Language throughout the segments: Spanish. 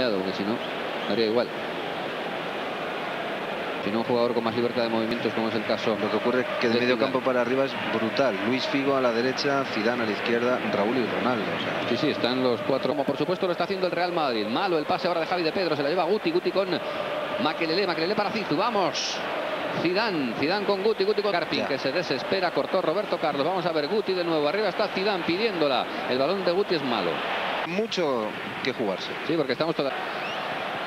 cambiado, porque si no, haría igual. Si no, un jugador con más libertad de movimientos, como es el caso. Lo que ocurre es que de, de medio Zidane. campo para arriba es brutal. Luis Figo a la derecha, Zidane a la izquierda, Raúl y Ronaldo. o sea, Sí, sí, están los cuatro. Como por supuesto lo está haciendo el Real Madrid. Malo el pase ahora de Javi de Pedro. Se la lleva Guti. Guti con Maquelele. Maquelele para Cizu. Vamos. Zidane, Zidane con Guti, Guti con Carpin, que se desespera, cortó Roberto Carlos. Vamos a ver Guti de nuevo. Arriba está Zidane pidiéndola. El balón de Guti es malo. Mucho que jugarse. Sí, porque estamos toda...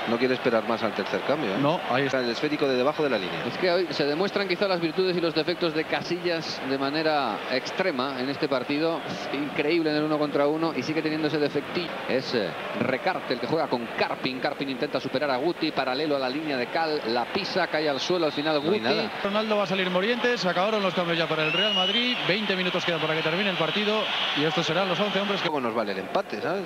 No quiere esperar más al tercer cambio. ¿eh? No, ahí está. El esférico de debajo de la línea. Es que hoy se demuestran quizá las virtudes y los defectos de Casillas de manera extrema en este partido. Increíble en el uno contra uno y sigue teniendo ese defectillo. Es eh, Recarte el que juega con Carpin. Carpin intenta superar a Guti, paralelo a la línea de Cal. La pisa, cae al suelo al final Guti. Ronaldo va a salir Morientes, se acabaron los cambios ya para el Real Madrid, 20 minutos quedan para que termine el partido y estos serán los 11 hombres que... Luego nos vale el empate, ¿sabes?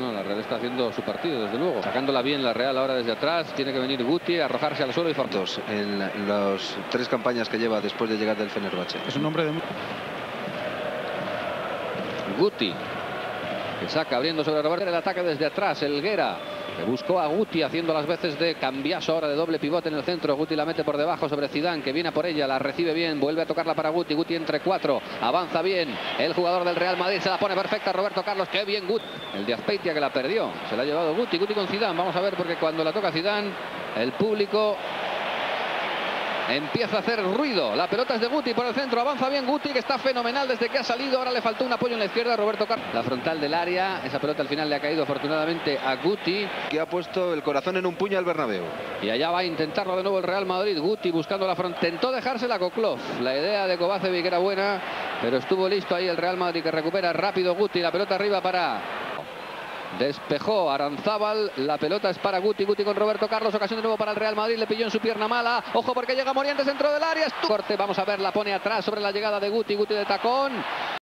No, la Real está haciendo su partido, desde luego. Sacándola bien la Real ahora desde atrás. Tiene que venir Guti, arrojarse al suelo y forzar. Dos en la- las tres campañas que lleva después de llegar del Fenerbahce. Es un hombre de... Guti, que saca abriendo sobre Roberto el ataque desde atrás. Elguera, que buscó a Guti haciendo las veces de cambiazo ahora de doble pivote en el centro. Guti la mete por debajo sobre Zidane, que viene a por ella, la recibe bien, vuelve a tocarla para Guti. Guti entre cuatro, avanza bien. El jugador del Real Madrid se la pone perfecta. Roberto Carlos, qué bien Guti. El de Azpeitia que la perdió, se la ha llevado Guti. Guti con Zidane, vamos a ver porque cuando la toca Zidane, el público Empieza a hacer ruido. La pelota es de Guti por el centro. Avanza bien Guti, que está fenomenal desde que ha salido. Ahora le faltó un apoyo en la izquierda a Roberto Carlos. La frontal del área. Esa pelota al final le ha caído afortunadamente a Guti. Que ha puesto el corazón en un puño al Bernabéu. Y allá va a intentarlo de nuevo el Real Madrid. Guti buscando la frontal. Intentó dejársela a Koklov. La idea de Kovacevic era buena, pero estuvo listo ahí el Real Madrid que recupera rápido Guti. La pelota arriba para Despejó Aranzábal, la pelota es para Guti, Guti con Roberto Carlos, ocasión de nuevo para el Real Madrid, le pilló en su pierna mala, ojo porque llega Morientes dentro del área, corte, vamos a ver, la pone atrás sobre la llegada de Guti, Guti de tacón,